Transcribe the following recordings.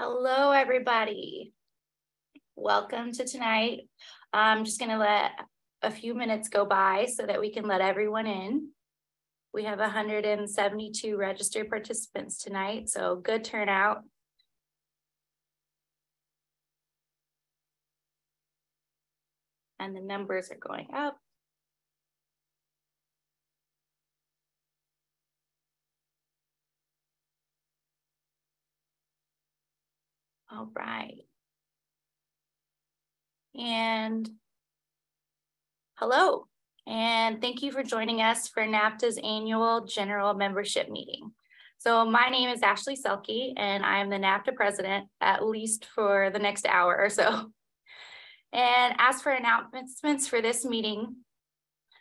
Hello, everybody. Welcome to tonight. I'm just going to let a few minutes go by so that we can let everyone in. We have 172 registered participants tonight, so good turnout. And the numbers are going up. All right. And hello, and thank you for joining us for NAVTA's annual general membership meeting. So my name is Ashli Selke, and I am the NAVTA president, at least for the next hour or so. And as for announcements for this meeting,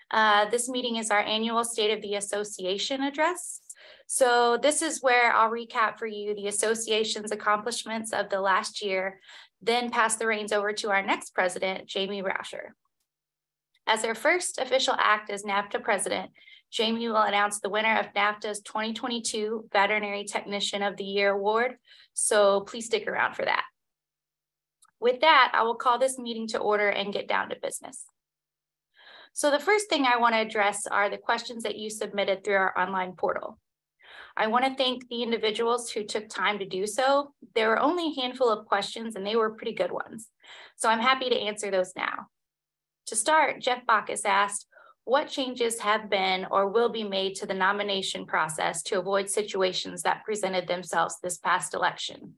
uh, this meeting is our annual State of the Association address. So this is where I'll recap for you the association's accomplishments of the last year, then pass the reins over to our next president, Jamie Rauscher. As her first official act as NAVTA president, Jamie will announce the winner of NAVTA's 2022 Veterinary Technician of the Year Award, so please stick around for that. With that, I will call this meeting to order and get down to business. So the first thing I want to address are the questions that you submitted through our online portal. I want to thank the individuals who took time to do so. There were only a handful of questions and they were pretty good ones. So I'm happy to answer those now. To start, Jeff Bacchus asked, what changes have been or will be made to the nomination process to avoid situations that presented themselves this past election?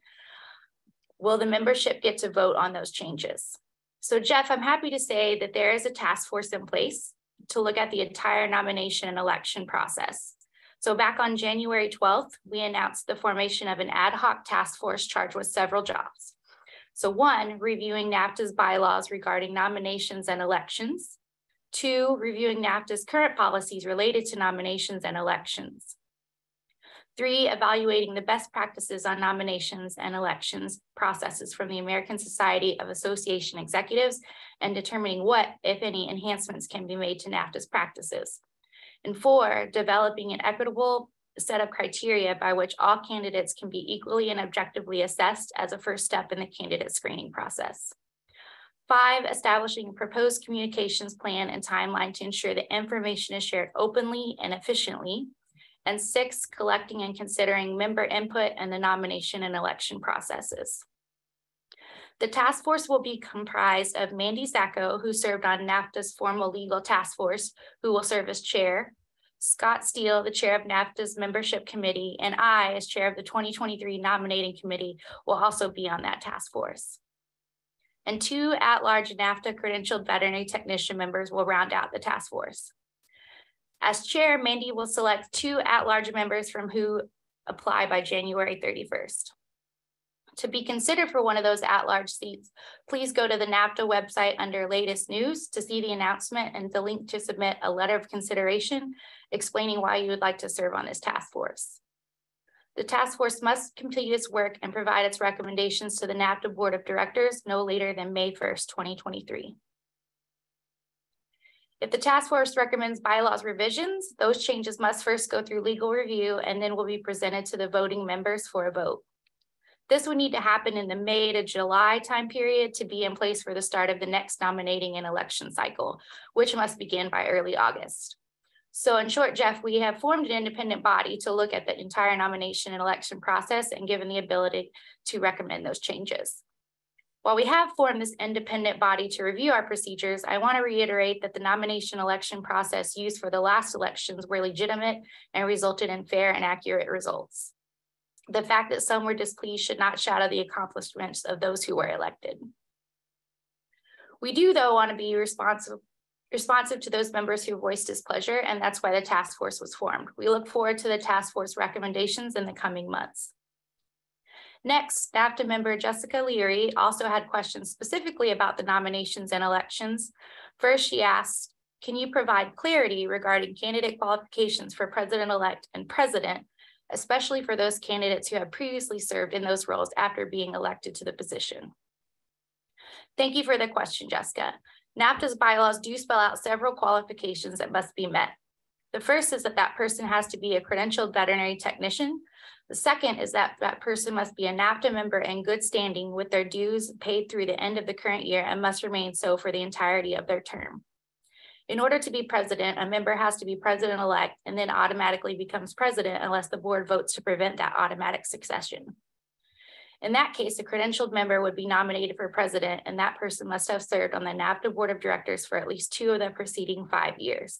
Will the membership get to vote on those changes? So Jeff, I'm happy to say that there is a task force in place to look at the entire nomination and election process. So back on January 12th, we announced the formation of an ad hoc task force charged with several jobs. So one, reviewing NAVTA's bylaws regarding nominations and elections. Two, reviewing NAVTA's current policies related to nominations and elections. Three, evaluating the best practices on nominations and elections processes from the American Society of Association Executives and determining what, if any, enhancements can be made to NAVTA's practices. And four, developing an equitable set of criteria by which all candidates can be equally and objectively assessed as a first step in the candidate screening process. Five, establishing a proposed communications plan and timeline to ensure that information is shared openly and efficiently. And six, collecting and considering member input and the nomination and election processes. The task force will be comprised of Mandy Sacco, who served on NAVTA's formal legal task force, who will serve as chair, Scott Steele, the chair of NAVTA's membership committee, and I, as chair of the 2023 nominating committee, will also be on that task force. And two at-large NAVTA credentialed veterinary technician members will round out the task force. As chair, Mandy will select two at-large members from who apply by January 31st. To be considered for one of those at-large seats, please go to the NAVTA website under latest news to see the announcement and the link to submit a letter of consideration explaining why you would like to serve on this task force. The task force must complete its work and provide its recommendations to the NAVTA Board of Directors no later than May 1st, 2023. If the task force recommends bylaws revisions, those changes must first go through legal review and then will be presented to the voting members for a vote. This would need to happen in the May to July time period to be in place for the start of the next nominating and election cycle, which must begin by early August. So in short, Jeff, we have formed an independent body to look at the entire nomination and election process and given the ability to recommend those changes. While we have formed this independent body to review our procedures, I want to reiterate that the nomination election process used for the last elections were legitimate and resulted in fair and accurate results the fact that some were displeased should not shadow the accomplishments of those who were elected. We do, though, want to be responsive, responsive to those members who voiced displeasure, and that's why the task force was formed. We look forward to the task force recommendations in the coming months. Next, NAVTA member Jessica Leary also had questions specifically about the nominations and elections. First, she asked, can you provide clarity regarding candidate qualifications for president-elect and president especially for those candidates who have previously served in those roles after being elected to the position. Thank you for the question, Jessica. NAVTA's bylaws do spell out several qualifications that must be met. The first is that that person has to be a credentialed veterinary technician. The second is that that person must be a NAVTA member in good standing with their dues paid through the end of the current year and must remain so for the entirety of their term. In order to be president, a member has to be president-elect and then automatically becomes president unless the board votes to prevent that automatic succession. In that case, a credentialed member would be nominated for president and that person must have served on the NAVTA board of directors for at least two of the preceding five years.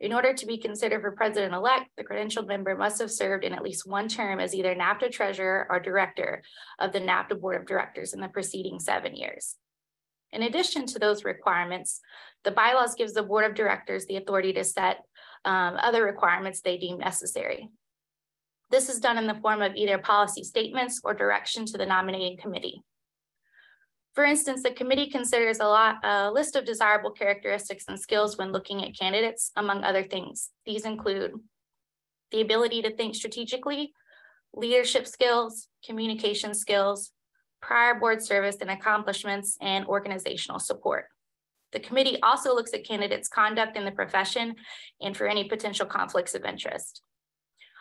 In order to be considered for president-elect, the credentialed member must have served in at least one term as either NAVTA treasurer or director of the NAVTA board of directors in the preceding seven years. In addition to those requirements, the bylaws gives the board of directors the authority to set um, other requirements they deem necessary. This is done in the form of either policy statements or direction to the nominating committee. For instance, the committee considers a, lot, a list of desirable characteristics and skills when looking at candidates, among other things. These include the ability to think strategically, leadership skills, communication skills, prior board service and accomplishments, and organizational support. The committee also looks at candidates' conduct in the profession and for any potential conflicts of interest.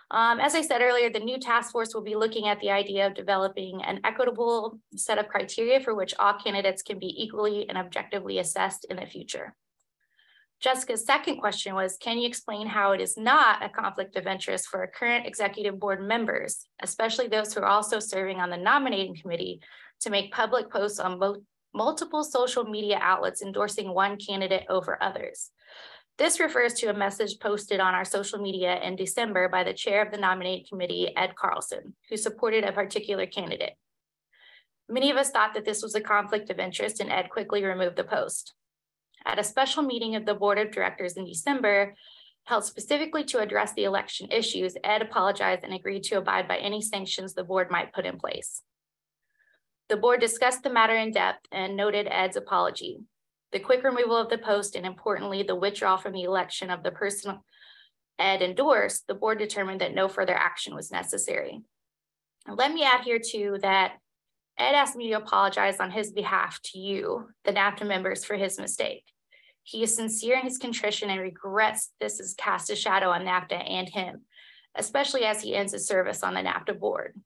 Um, as I said earlier, the new task force will be looking at the idea of developing an equitable set of criteria for which all candidates can be equally and objectively assessed in the future. Jessica's second question was, can you explain how it is not a conflict of interest for current executive board members, especially those who are also serving on the nominating committee, to make public posts on both multiple social media outlets endorsing one candidate over others? This refers to a message posted on our social media in December by the chair of the nominating committee, Ed Carlson, who supported a particular candidate. Many of us thought that this was a conflict of interest and Ed quickly removed the post. At a special meeting of the board of directors in December, held specifically to address the election issues, Ed apologized and agreed to abide by any sanctions the board might put in place. The board discussed the matter in depth and noted Ed's apology, the quick removal of the post, and importantly, the withdrawal from the election of the person Ed endorsed, the board determined that no further action was necessary. let me add here too that Ed asked me to apologize on his behalf to you, the NAVTA members, for his mistake. He is sincere in his contrition and regrets this has cast a shadow on NAVTA and him, especially as he ends his service on the NAVTA board.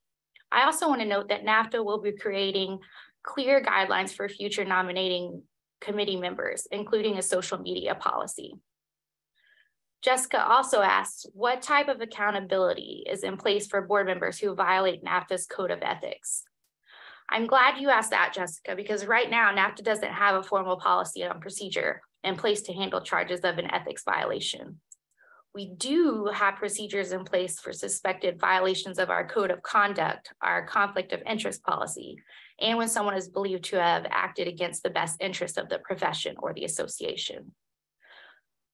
I also want to note that NAVTA will be creating clear guidelines for future nominating committee members, including a social media policy. Jessica also asks, what type of accountability is in place for board members who violate NAVTA's code of ethics? I'm glad you asked that, Jessica, because right now NAVTA doesn't have a formal policy on procedure in place to handle charges of an ethics violation. We do have procedures in place for suspected violations of our code of conduct, our conflict of interest policy, and when someone is believed to have acted against the best interest of the profession or the association.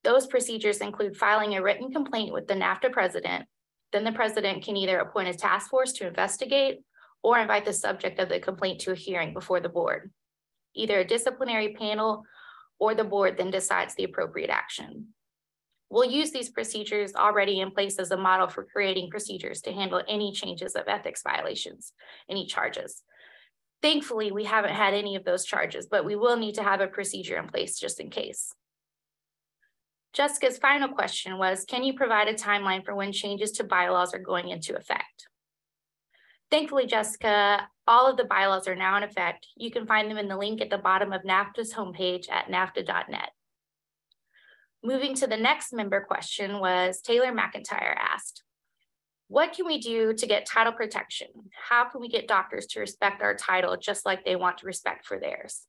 Those procedures include filing a written complaint with the NAVTA president. Then the president can either appoint a task force to investigate or invite the subject of the complaint to a hearing before the board. Either a disciplinary panel or the board then decides the appropriate action. We'll use these procedures already in place as a model for creating procedures to handle any changes of ethics violations, any charges. Thankfully, we haven't had any of those charges, but we will need to have a procedure in place just in case. Jessica's final question was, can you provide a timeline for when changes to bylaws are going into effect? Thankfully, Jessica, all of the bylaws are now in effect. You can find them in the link at the bottom of NAVTA's homepage at navta.net. Moving to the next member question was Taylor McIntyre asked, what can we do to get title protection? How can we get doctors to respect our title just like they want to respect for theirs?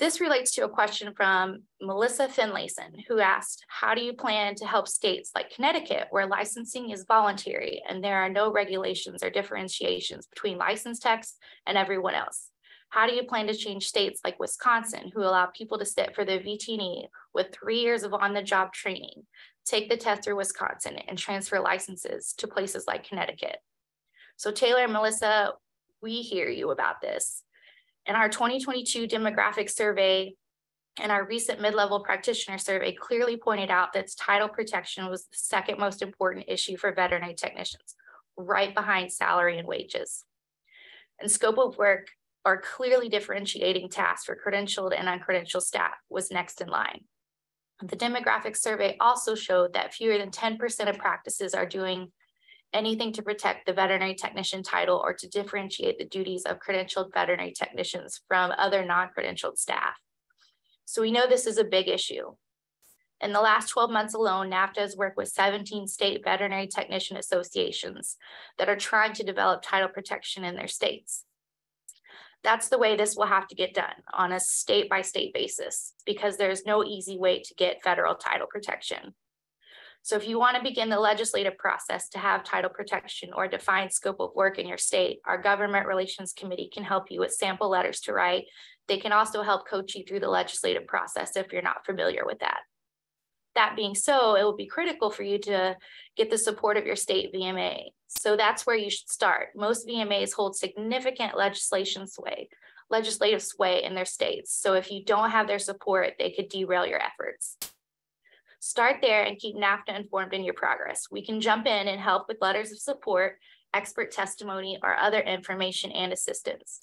This relates to a question from Melissa Finlayson, who asked, how do you plan to help states like Connecticut, where licensing is voluntary and there are no regulations or differentiations between licensed techs and everyone else? How do you plan to change states like Wisconsin, who allow people to sit for the VTE with three years of on-the-job training, take the test through Wisconsin and transfer licenses to places like Connecticut? So Taylor and Melissa, we hear you about this. And our 2022 demographic survey and our recent mid-level practitioner survey clearly pointed out that title protection was the second most important issue for veterinary technicians, right behind salary and wages. And scope of work are clearly differentiating tasks for credentialed and uncredentialed staff was next in line. The demographic survey also showed that fewer than 10% of practices are doing anything to protect the veterinary technician title or to differentiate the duties of credentialed veterinary technicians from other non-credentialed staff. So we know this is a big issue. In the last 12 months alone, NAVTA has worked with 17 state veterinary technician associations that are trying to develop title protection in their states. That's the way this will have to get done on a state by state basis because there's no easy way to get federal title protection. So if you want to begin the legislative process to have title protection or defined scope of work in your state, our government relations committee can help you with sample letters to write. They can also help coach you through the legislative process if you're not familiar with that. That being so, it will be critical for you to get the support of your state VMA. So that's where you should start. Most VMAs hold significant legislation sway, legislative sway in their states. So if you don't have their support, they could derail your efforts. Start there and keep NAVTA informed in your progress. We can jump in and help with letters of support, expert testimony, or other information and assistance.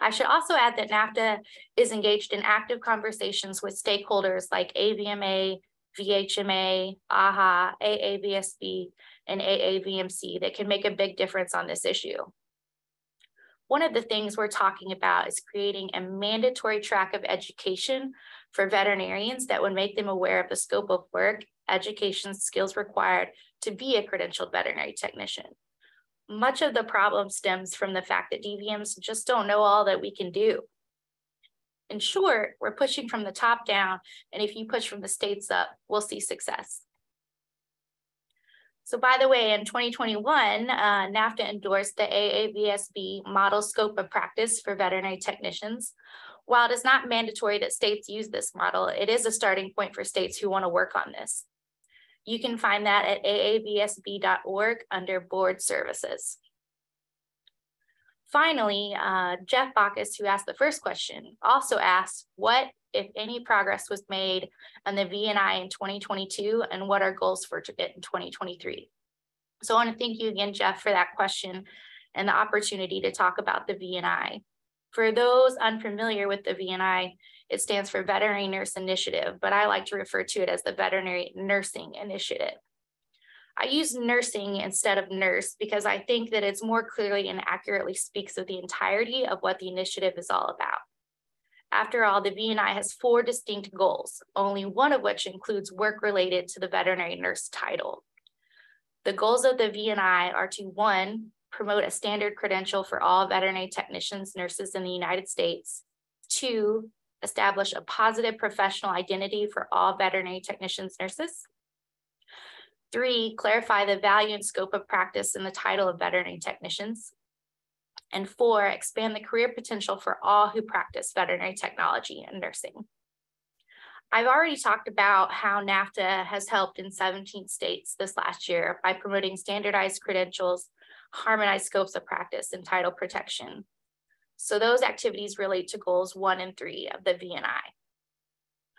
I should also add that NAVTA is engaged in active conversations with stakeholders like AVMA, VHMA, AHA, AAVSB, and AAVMC that can make a big difference on this issue. One of the things we're talking about is creating a mandatory track of education for veterinarians that would make them aware of the scope of work, education skills required to be a credentialed veterinary technician. Much of the problem stems from the fact that DVMs just don't know all that we can do. In short, we're pushing from the top down, and if you push from the states up, we'll see success. So by the way, in 2021, uh, NAVTA endorsed the AAVSB model scope of practice for veterinary technicians. While it is not mandatory that states use this model, it is a starting point for states who want to work on this. You can find that at aavsb.org under board services. Finally, uh, Jeff Bacchus, who asked the first question, also asked what, if any, progress was made on the VNI in 2022 and what are goals for it in 2023. So I want to thank you again, Jeff, for that question and the opportunity to talk about the VNI. For those unfamiliar with the VNI, it stands for Veterinary Nurse Initiative, but I like to refer to it as the Veterinary Nursing Initiative. I use nursing instead of nurse because I think that it's more clearly and accurately speaks of the entirety of what the initiative is all about. After all, the VNI has four distinct goals, only one of which includes work related to the veterinary nurse title. The goals of the VNI are to one, promote a standard credential for all veterinary technicians, nurses in the United States. Two, establish a positive professional identity for all veterinary technicians, nurses. Three, clarify the value and scope of practice in the title of veterinary technicians. And four, expand the career potential for all who practice veterinary technology and nursing. I've already talked about how NAVTA has helped in 17 states this last year by promoting standardized credentials, harmonized scopes of practice, and title protection. So those activities relate to goals one and three of the VNI.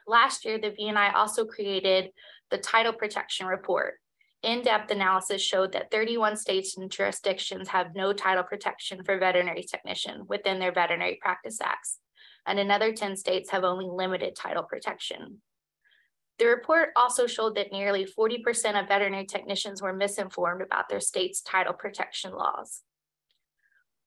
Last year, the VNI also created the Title Protection Report. In-depth analysis showed that 31 states and jurisdictions have no title protection for veterinary technician within their veterinary practice acts, and another 10 states have only limited title protection. The report also showed that nearly 40% of veterinary technicians were misinformed about their state's title protection laws.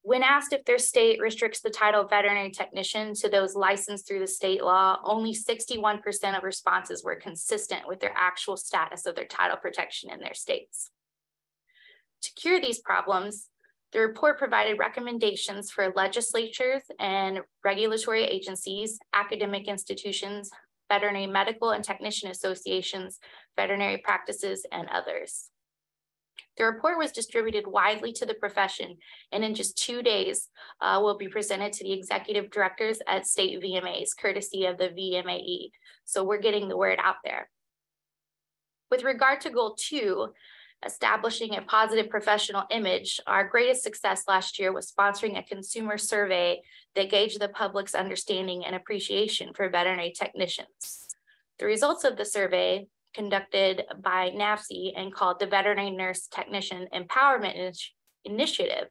When asked if their state restricts the title of veterinary technician to those licensed through the state law, only 61% of responses were consistent with their actual status of their title protection in their states. To cure these problems, the report provided recommendations for legislatures and regulatory agencies, academic institutions, veterinary medical and technician associations, veterinary practices, and others. The report was distributed widely to the profession and in just two days uh, will be presented to the executive directors at state VMAs, courtesy of the VMAE. So we're getting the word out there. With regard to goal two, establishing a positive professional image, our greatest success last year was sponsoring a consumer survey that gauged the public's understanding and appreciation for veterinary technicians. The results of the survey conducted by NAVSE and called the Veterinary Nurse Technician Empowerment Initiative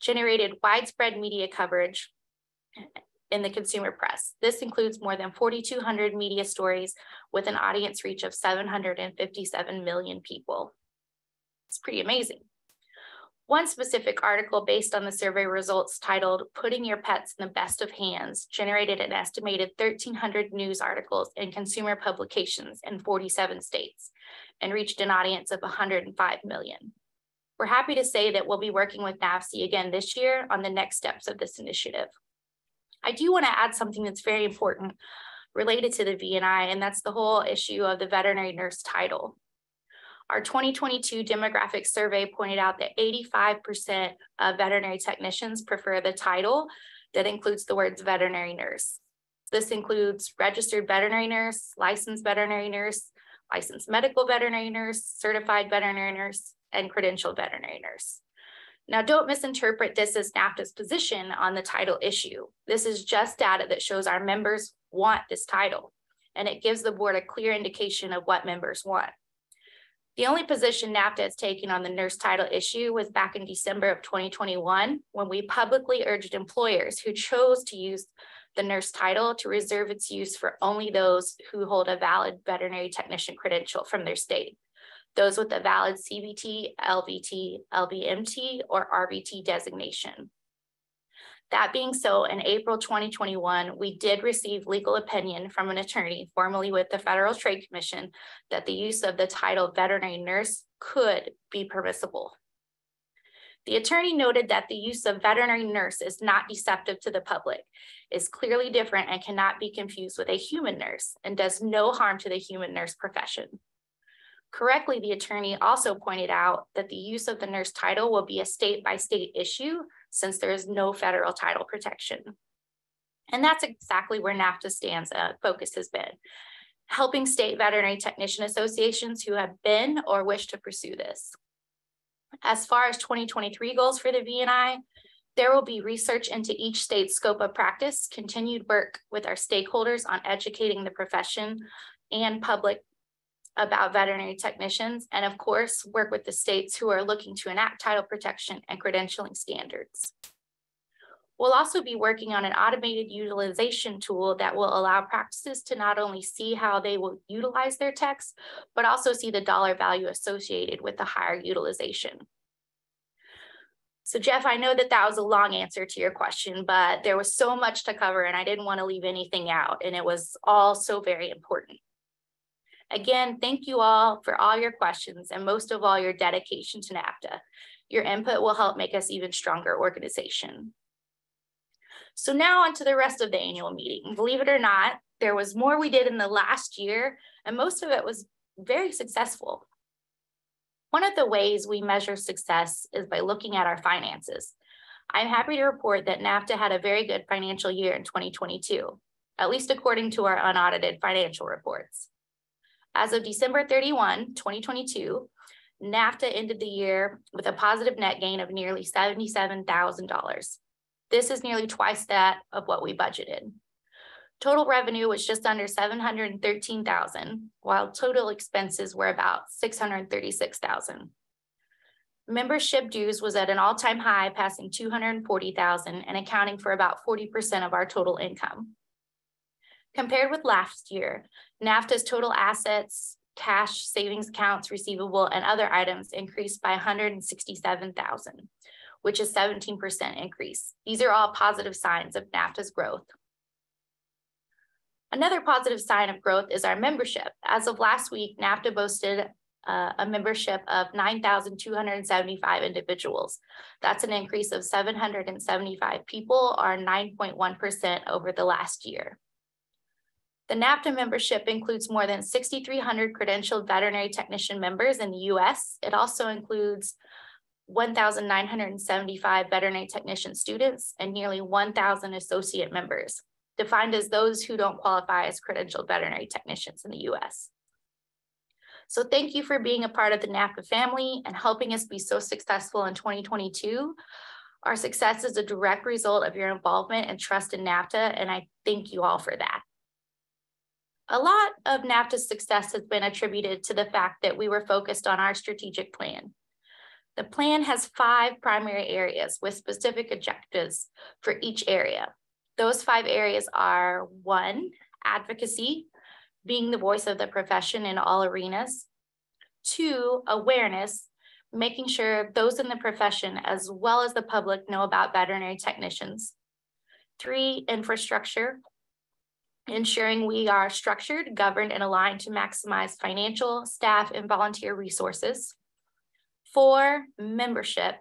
generated widespread media coverage in the consumer press. This includes more than 4,200 media stories with an audience reach of 757 million people. It's pretty amazing. One specific article based on the survey results titled Putting Your Pets in the Best of Hands generated an estimated 1,300 news articles in consumer publications in 47 states and reached an audience of 105 million. We're happy to say that we'll be working with NAVSE again this year on the next steps of this initiative. I do want to add something that's very important related to the VNI, and that's the whole issue of the veterinary nurse title. Our 2022 demographic survey pointed out that 85% of veterinary technicians prefer the title that includes the words veterinary nurse. This includes registered veterinary nurse, licensed veterinary nurse, licensed medical veterinary nurse, certified veterinary nurse, and credentialed veterinary nurse. Now, don't misinterpret this as NAVTA's position on the title issue. This is just data that shows our members want this title, and it gives the board a clear indication of what members want. The only position NAVTA has taken on the nurse title issue was back in December of 2021, when we publicly urged employers who chose to use the nurse title to reserve its use for only those who hold a valid veterinary technician credential from their state. Those with a valid CVT, LVT, LVMT, or RVT designation. That being so, in April 2021, we did receive legal opinion from an attorney formerly with the Federal Trade Commission that the use of the title veterinary nurse could be permissible. The attorney noted that the use of veterinary nurse is not deceptive to the public, is clearly different and cannot be confused with a human nurse and does no harm to the human nurse profession. Correctly, the attorney also pointed out that the use of the nurse title will be a state by state issue since there is no federal title protection. And that's exactly where NAVTA stands, uh, focus has been, helping state veterinary technician associations who have been or wish to pursue this. As far as 2023 goals for the VNI, there will be research into each state's scope of practice, continued work with our stakeholders on educating the profession and public about veterinary technicians, and of course, work with the states who are looking to enact title protection and credentialing standards. We'll also be working on an automated utilization tool that will allow practices to not only see how they will utilize their techs, but also see the dollar value associated with the higher utilization. So Jeff, I know that that was a long answer to your question, but there was so much to cover and I didn't want to leave anything out and it was all so very important. Again, thank you all for all your questions and most of all your dedication to NAVTA. Your input will help make us even stronger organization. So now on to the rest of the annual meeting. Believe it or not, there was more we did in the last year and most of it was very successful. One of the ways we measure success is by looking at our finances. I'm happy to report that NAVTA had a very good financial year in 2022, at least according to our unaudited financial reports. As of December 31, 2022, NAVTA ended the year with a positive net gain of nearly $77,000. This is nearly twice that of what we budgeted. Total revenue was just under 713,000, while total expenses were about 636,000. Membership dues was at an all-time high, passing 240,000 and accounting for about 40% of our total income. Compared with last year, NAVTA's total assets, cash, savings accounts, receivable, and other items increased by 167,000, which is 17% increase. These are all positive signs of NAVTA's growth. Another positive sign of growth is our membership. As of last week, NAVTA boasted uh, a membership of 9,275 individuals. That's an increase of 775 people or 9.1% over the last year. The NAVTA membership includes more than 6,300 credentialed veterinary technician members in the US. It also includes 1,975 veterinary technician students and nearly 1,000 associate members, defined as those who don't qualify as credentialed veterinary technicians in the US. So thank you for being a part of the NAVTA family and helping us be so successful in 2022. Our success is a direct result of your involvement and trust in NAVTA, and I thank you all for that. A lot of NAVTA's success has been attributed to the fact that we were focused on our strategic plan. The plan has five primary areas with specific objectives for each area. Those five areas are one, advocacy, being the voice of the profession in all arenas. Two, awareness, making sure those in the profession as well as the public know about veterinary technicians. Three, infrastructure, ensuring we are structured, governed, and aligned to maximize financial, staff, and volunteer resources. Four, membership,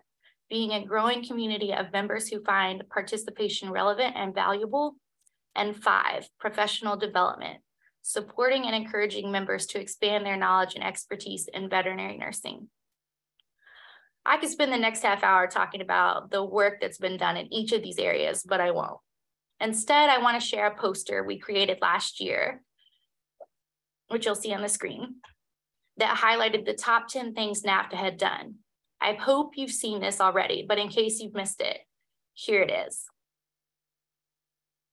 being a growing community of members who find participation relevant and valuable. And five, professional development, supporting and encouraging members to expand their knowledge and expertise in veterinary nursing. I could spend the next half hour talking about the work that's been done in each of these areas, but I won't. Instead, I want to share a poster we created last year, which you'll see on the screen, that highlighted the top 10 things NAVTA had done. I hope you've seen this already, but in case you've missed it, here it is.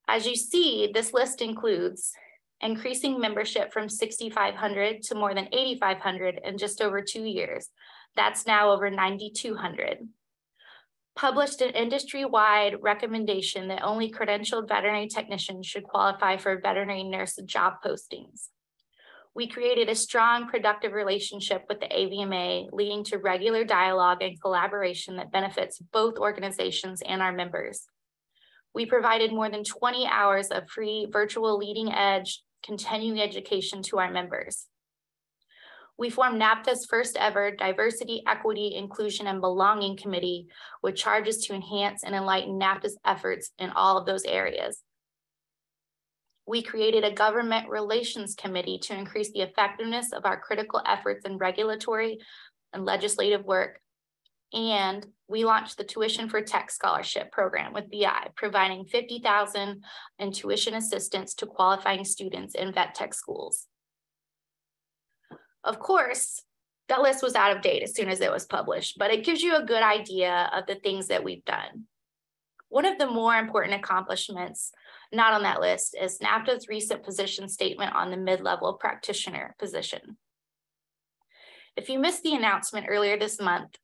As you see, this list includes increasing membership from 6,500 to more than 8,500 in just over two years. That's now over 9,200. Published an industry-wide recommendation that only credentialed veterinary technicians should qualify for veterinary nurse job postings. We created a strong, productive relationship with the AVMA, leading to regular dialogue and collaboration that benefits both organizations and our members. We provided more than 20 hours of free virtual leading edge continuing education to our members. We formed NAVTA's first ever Diversity, Equity, Inclusion, and Belonging Committee with charges to enhance and enlighten NAVTA's efforts in all of those areas we created a government relations committee to increase the effectiveness of our critical efforts in regulatory and legislative work. And we launched the Tuition for Tech Scholarship Program with BI, providing 50,000 in tuition assistance to qualifying students in vet tech schools. Of course, that list was out of date as soon as it was published, but it gives you a good idea of the things that we've done. One of the more important accomplishments not on that list is NAVTA's recent position statement on the mid-level practitioner position. If you missed the announcement earlier this month,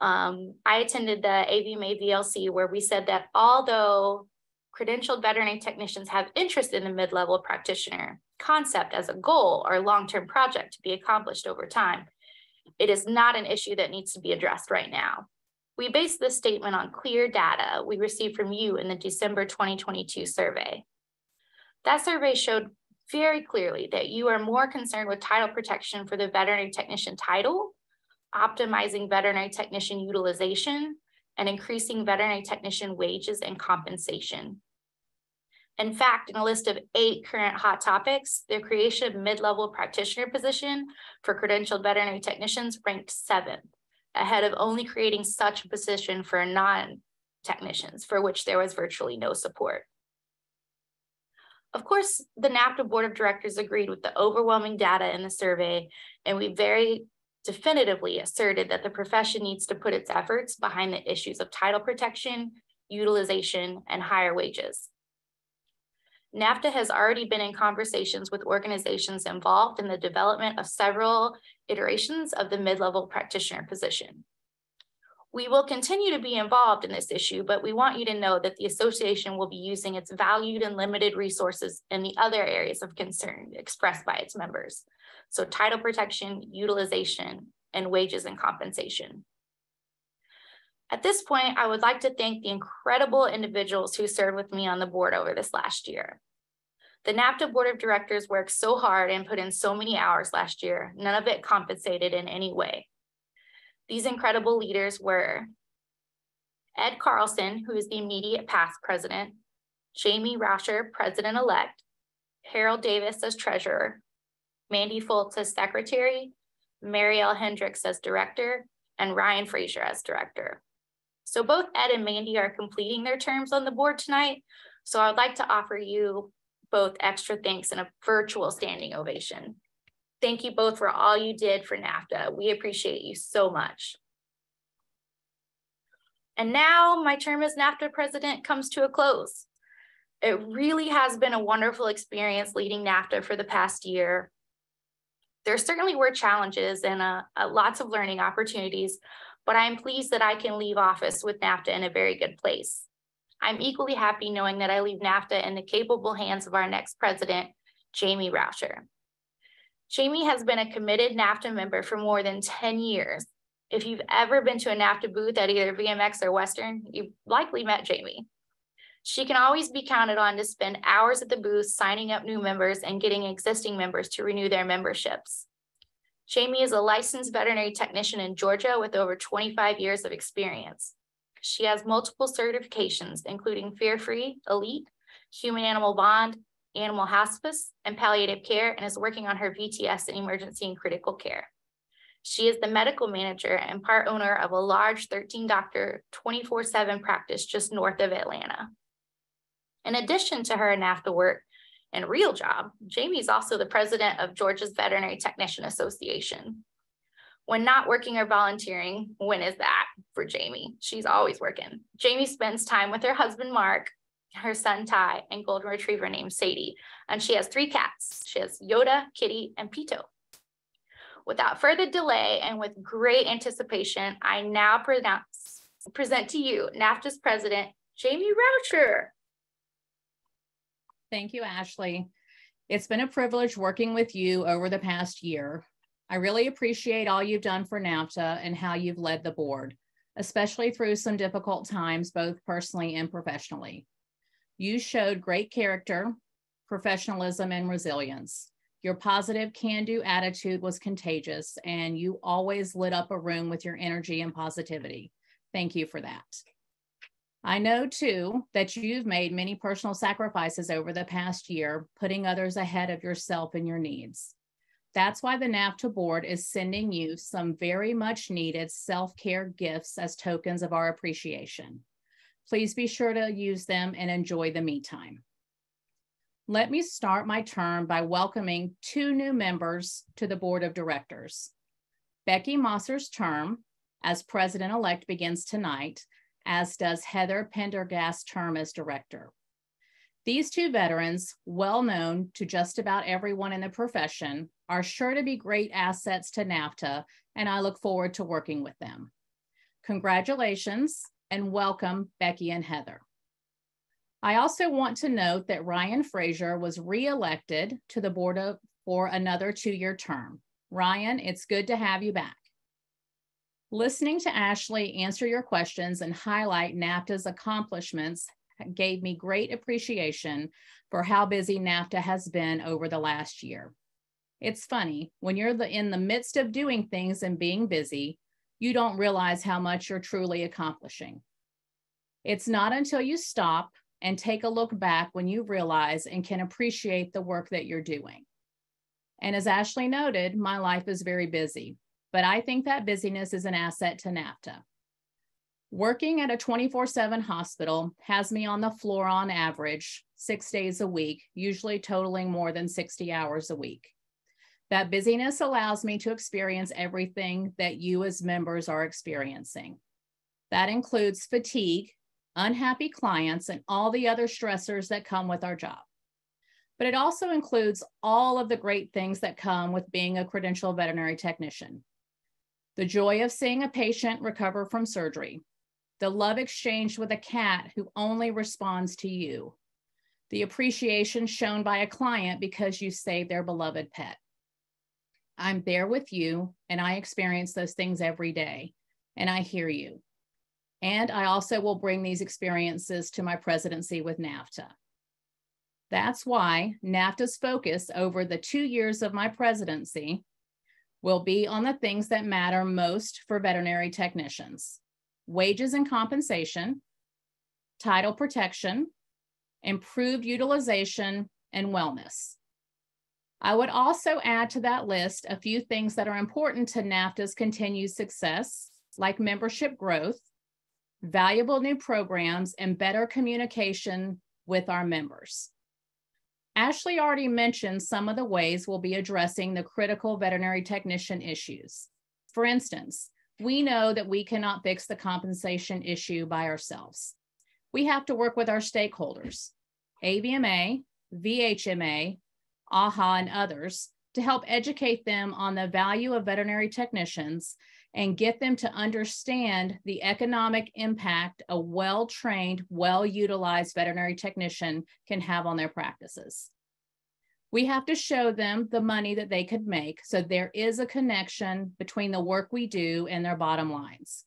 um, I attended the AVMA VLC where we said that although credentialed veterinary technicians have interest in the mid-level practitioner concept as a goal or long-term project to be accomplished over time, it is not an issue that needs to be addressed right now. We base this statement on clear data we received from you in the December 2022 survey. That survey showed very clearly that you are more concerned with title protection for the veterinary technician title, optimizing veterinary technician utilization, and increasing veterinary technician wages and compensation. In fact, in a list of eight current hot topics, the creation of mid-level practitioner position for credentialed veterinary technicians ranked seventh ahead of only creating such a position for non-technicians for which there was virtually no support. Of course, the NAVTA Board of Directors agreed with the overwhelming data in the survey, and we very definitively asserted that the profession needs to put its efforts behind the issues of title protection, utilization, and higher wages. NAVTA has already been in conversations with organizations involved in the development of several iterations of the mid-level practitioner position. We will continue to be involved in this issue, but we want you to know that the association will be using its valued and limited resources in the other areas of concern expressed by its members. So title protection, utilization, and wages and compensation. At this point, I would like to thank the incredible individuals who served with me on the board over this last year. The NAVTA Board of Directors worked so hard and put in so many hours last year, none of it compensated in any way. These incredible leaders were Ed Carlson, who is the immediate past president, Jamie Rauscher, president-elect, Harold Davis as treasurer, Mandy Foltz as secretary, Marielle Hendricks as director, and Ryan Frazier as director. So both Ed and Mandy are completing their terms on the board tonight. So I'd like to offer you both extra thanks and a virtual standing ovation. Thank you both for all you did for NAVTA. We appreciate you so much. And now my term as NAVTA president comes to a close. It really has been a wonderful experience leading NAVTA for the past year. There certainly were challenges and uh, lots of learning opportunities, but I'm pleased that I can leave office with NAVTA in a very good place. I'm equally happy knowing that I leave NAVTA in the capable hands of our next president, Jamie Rauscher. Jamie has been a committed NAVTA member for more than 10 years, If you've ever been to a NAVTA booth at either VMX or Western, you've likely met Jamie. She can always be counted on to spend hours at the booth signing up new members and getting existing members to renew their memberships. Jamie is a licensed veterinary technician in Georgia with over 25 years of experience. She has multiple certifications, including Fear Free, Elite, Human Animal Bond, Animal Hospice, and Palliative Care, and is working on her VTS in Emergency and Critical Care. She is the medical manager and part owner of a large 13 doctor 24 7 practice just north of Atlanta. In addition to her NAVTA work and real job, Jamie is also the president of Georgia's Veterinary Technician Association. When not working or volunteering, when is that for Jamie? She's always working. Jamie spends time with her husband, Mark, her son, Ty, and golden retriever named Sadie. And she has three cats. She has Yoda, Kitty, and Pito. Without further delay and with great anticipation, I now pronounce, present to you NAVTA's president, Jamie Rauscher. Thank you, Ashli. It's been a privilege working with you over the past year. I really appreciate all you've done for NAVTA and how you've led the board, especially through some difficult times, both personally and professionally. You showed great character, professionalism, and resilience. Your positive can do attitude was contagious, and you always lit up a room with your energy and positivity. Thank you for that. I know too that you've made many personal sacrifices over the past year, putting others ahead of yourself and your needs. That's why the NAVTA board is sending you some very much needed self care gifts as tokens of our appreciation. Please be sure to use them and enjoy the me time. Let me start my term by welcoming two new members to the board of directors. Becky Mosser's term as president elect begins tonight, as does Heather Pendergast's term as director. These two veterans, well known to just about everyone in the profession, are sure to be great assets to NAVTA, and I look forward to working with them. Congratulations and welcome, Becky and Heather. I also want to note that Ryan Frazier was reelected to the board of, for another two-year term. Ryan, it's good to have you back. Listening to Ashli answer your questions and highlight NAVTA's accomplishments gave me great appreciation for how busy NAVTA has been over the last year. It's funny, when you're the, in the midst of doing things and being busy, you don't realize how much you're truly accomplishing. It's not until you stop and take a look back when you realize and can appreciate the work that you're doing. And as Ashli noted, my life is very busy, but I think that busyness is an asset to NAVTA. Working at a 24 7 hospital has me on the floor on average six days a week, usually totaling more than 60 hours a week. That busyness allows me to experience everything that you as members are experiencing. That includes fatigue, unhappy clients, and all the other stressors that come with our job. But it also includes all of the great things that come with being a credentialed veterinary technician. The joy of seeing a patient recover from surgery, the love exchanged with a cat who only responds to you, the appreciation shown by a client because you saved their beloved pet. I'm there with you and I experience those things every day and I hear you. And I also will bring these experiences to my presidency with NAVTA. That's why NAVTA's focus over the two years of my presidency will be on the things that matter most for veterinary technicians wages and compensation, title protection, improved utilization, and wellness. I would also add to that list a few things that are important to NAVTA's continued success, like membership growth, valuable new programs, and better communication with our members. Ashli already mentioned some of the ways we'll be addressing the critical veterinary technician issues. For instance, we know that we cannot fix the compensation issue by ourselves. We have to work with our stakeholders, AVMA, VHMA, AHA, and others to help educate them on the value of veterinary technicians and get them to understand the economic impact a well-trained, well-utilized veterinary technician can have on their practices. We have to show them the money that they could make. So there is a connection between the work we do and their bottom lines.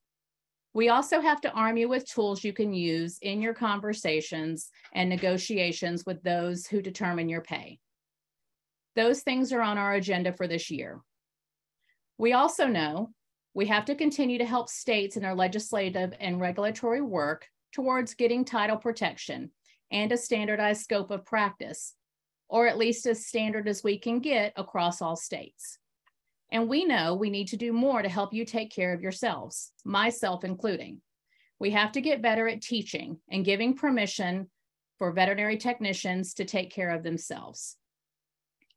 We also have to arm you with tools you can use in your conversations and negotiations with those who determine your pay. Those things are on our agenda for this year. We also know we have to continue to help states in their legislative and regulatory work towards getting title protection and a standardized scope of practice, or at least as standard as we can get across all states. And we know we need to do more to help you take care of yourselves, myself including. We have to get better at teaching and giving permission for veterinary technicians to take care of themselves.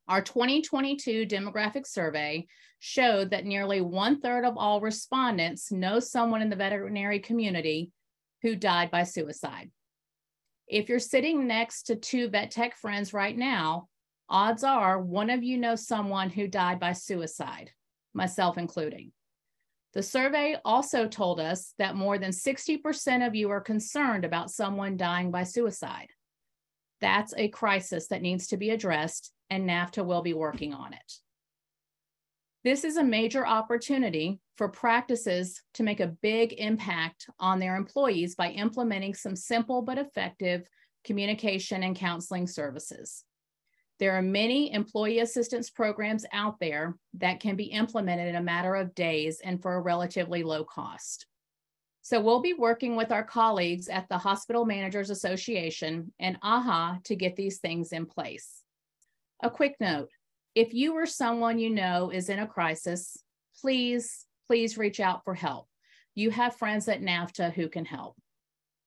Our 2022 demographic survey showed that nearly one third of all respondents know someone in the veterinary community who died by suicide. If you're sitting next to two vet tech friends right now, odds are one of you knows someone who died by suicide, myself including. The survey also told us that more than 60% of you are concerned about someone dying by suicide. That's a crisis that needs to be addressed, and NAVTA will be working on it. This is a major opportunity for practices to make a big impact on their employees by implementing some simple but effective communication and counseling services. There are many employee assistance programs out there that can be implemented in a matter of days and for a relatively low cost. So we'll be working with our colleagues at the Hospital Managers Association and AHA to get these things in place. A quick note, if you or someone you know is in a crisis, please, please reach out for help. You have friends at NAVTA who can help.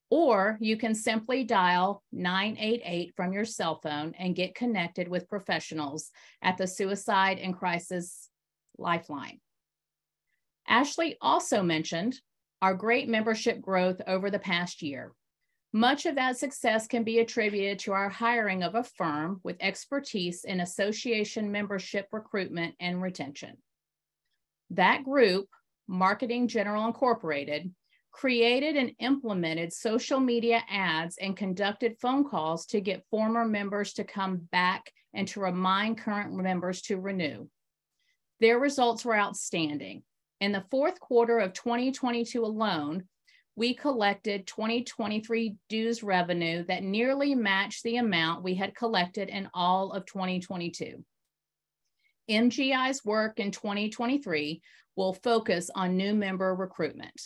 Or you can simply dial 988 from your cell phone and get connected with professionals at the Suicide and Crisis Lifeline. Ashli also mentioned our great membership growth over the past year. Much of that success can be attributed to our hiring of a firm with expertise in association membership recruitment and retention. That group, Marketing General Incorporated, created and implemented social media ads and conducted phone calls to get former members to come back and to remind current members to renew. Their results were outstanding. In the fourth quarter of 2022 alone, we collected 2023 dues revenue that nearly matched the amount we had collected in all of 2022. MGI's work in 2023 will focus on new member recruitment.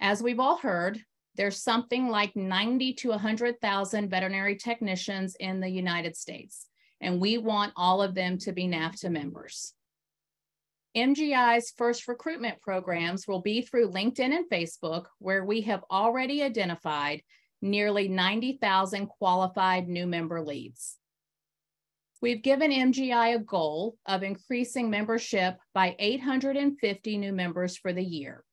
As we've all heard, there's something like 90 to 100,000 veterinary technicians in the United States, and we want all of them to be NAVTA members. MGI's first recruitment programs will be through LinkedIn and Facebook, where we have already identified nearly 90,000 qualified new member leads. We've given MGI a goal of increasing membership by 850 new members for the year.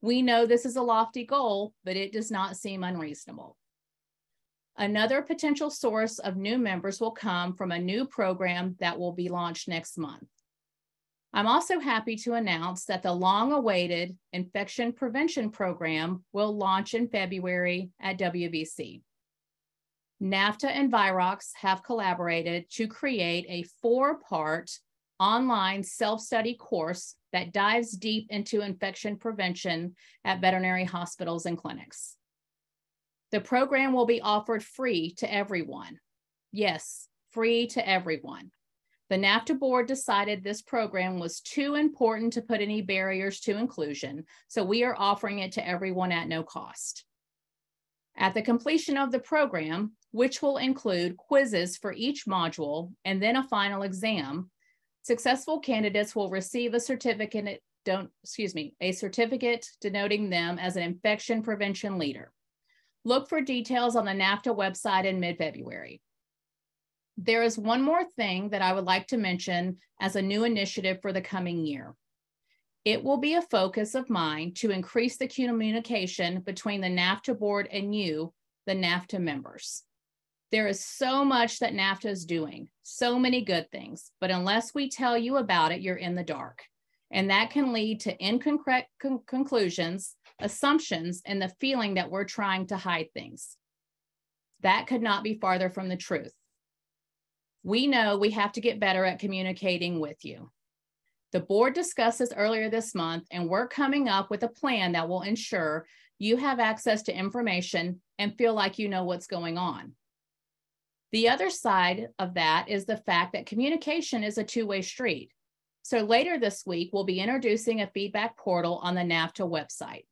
We know this is a lofty goal, but it does not seem unreasonable. Another potential source of new members will come from a new program that will be launched next month. I'm also happy to announce that the long awaited infection prevention program will launch in February at WVC. NAVTA and Virox have collaborated to create a four part online self study course that dives deep into infection prevention at veterinary hospitals and clinics. The program will be offered free to everyone. Yes, free to everyone. The NAVTA board decided this program was too important to put any barriers to inclusion, so we are offering it to everyone at no cost. At the completion of the program, which will include quizzes for each module and then a final exam, successful candidates will receive a certificate don't excuse me a certificate denoting them as an infection prevention leader look for details on the navta website in mid-february there is one more thing that I would like to mention as a new initiative for the coming year. It will be a focus of mine to increase the communication between the NAVTA board and you, the NAVTA members. There is so much that NAVTA is doing, so many good things, but unless we tell you about it, you're in the dark. And that can lead to incorrect con conclusions, assumptions, and the feeling that we're trying to hide things. That could not be farther from the truth. We know we have to get better at communicating with you. The board discussed this earlier this month, and we're coming up with a plan that will ensure you have access to information and feel like you know what's going on. The other side of that is the fact that communication is a two way street. So later this week, we'll be introducing a feedback portal on the NAVTA website.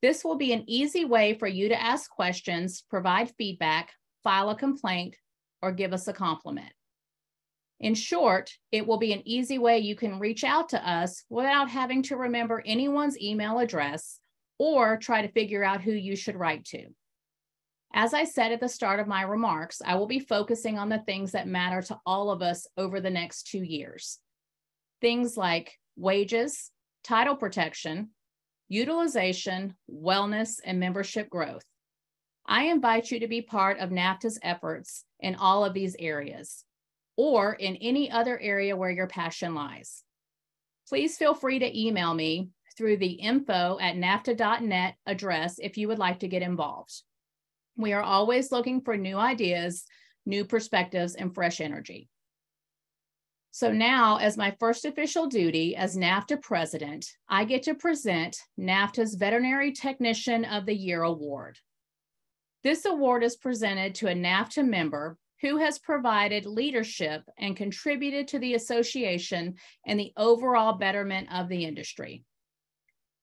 This will be an easy way for you to ask questions, provide feedback, file a complaint, or give us a compliment. In short, it will be an easy way you can reach out to us without having to remember anyone's email address or try to figure out who you should write to. As I said at the start of my remarks, I will be focusing on the things that matter to all of us over the next two years. Things like wages, title protection, utilization, wellness, and membership growth. I invite you to be part of NAVTA's efforts in all of these areas or in any other area where your passion lies. Please feel free to email me through the info at navta.net address if you would like to get involved. We are always looking for new ideas, new perspectives, and fresh energy. So now, as my first official duty as NAVTA president, I get to present NAVTA's Veterinary Technician of the Year Award. This award is presented to a NAVTA member who has provided leadership and contributed to the association and the overall betterment of the industry.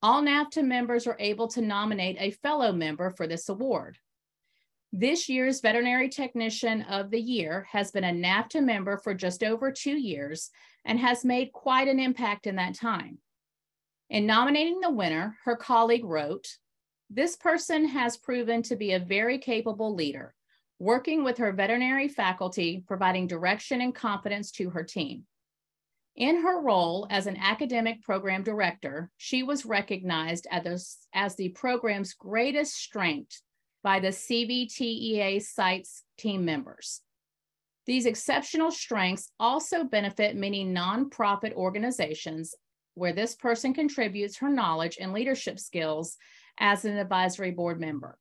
All NAVTA members are able to nominate a fellow member for this award. This year's Veterinary Technician of the Year has been a NAVTA member for just over two years and has made quite an impact in that time. In nominating the winner, her colleague wrote, This person has proven to be a very capable leader, working with her veterinary faculty, providing direction and confidence to her team. In her role as an academic program director, she was recognized as, as the program's greatest strength by the CVTEA sites team members. These exceptional strengths also benefit many nonprofit organizations where this person contributes her knowledge and leadership skills as an advisory board member.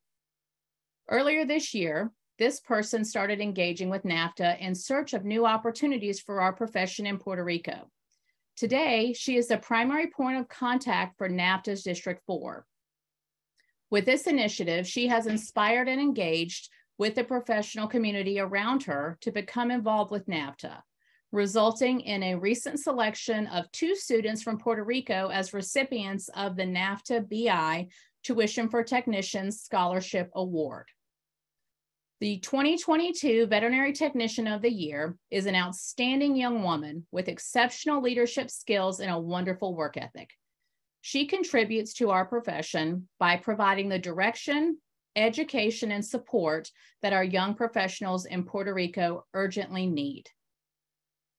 Earlier this year, this person started engaging with NAVTA in search of new opportunities for our profession in Puerto Rico. Today, she is the primary point of contact for NAVTA's District 4. With this initiative, she has inspired and engaged with the professional community around her to become involved with NAVTA, resulting in a recent selection of two students from Puerto Rico as recipients of the NAVTA BI Tuition for Technicians Scholarship Award. The 2022 Veterinary Technician of the Year is an outstanding young woman with exceptional leadership skills and a wonderful work ethic. She contributes to our profession by providing the direction, education, and support that our young professionals in Puerto Rico urgently need.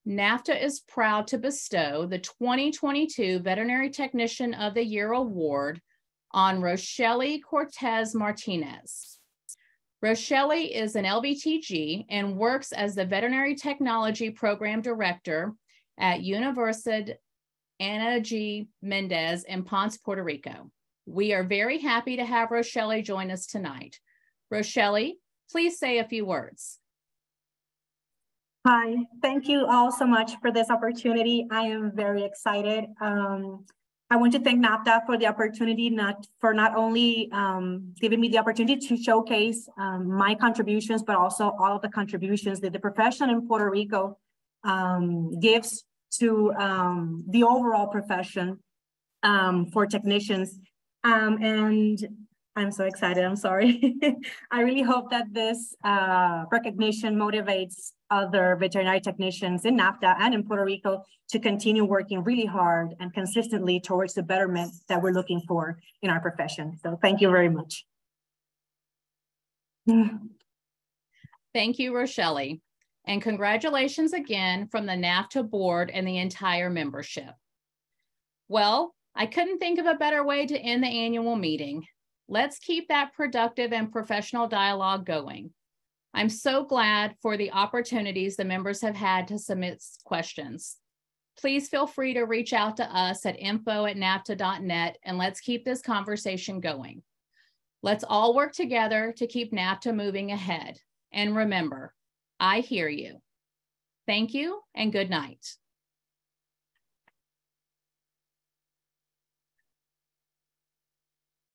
NAVTA is proud to bestow the 2022 Veterinary Technician of the Year Award on Rochelle Cortez Martinez. Rochelle is an LVTG and works as the Veterinary Technology Program Director at Universidad Ana G. Mendez in Ponce, Puerto Rico. We are very happy to have Rochelle join us tonight. Rochelle, please say a few words. Hi, thank you all so much for this opportunity. I am very excited. Um, I want to thank NAVTA for the opportunity, not for not only um, giving me the opportunity to showcase um, my contributions, but also all of the contributions that the profession in Puerto Rico um, gives to um, the overall profession um, for technicians. Um, and I'm so excited, I'm sorry. I really hope that this uh, recognition motivates other veterinary technicians in NAVTA and in Puerto Rico to continue working really hard and consistently towards the betterment that we're looking for in our profession. So thank you very much. Thank you, Rochelle. And congratulations again from the NAVTA board and the entire membership. Well, I couldn't think of a better way to end the annual meeting. Let's keep that productive and professional dialogue going. I'm so glad for the opportunities the members have had to submit questions. Please feel free to reach out to us at info at navta.net and let's keep this conversation going. Let's all work together to keep NAVTA moving ahead. And remember, I hear you. Thank you and good night.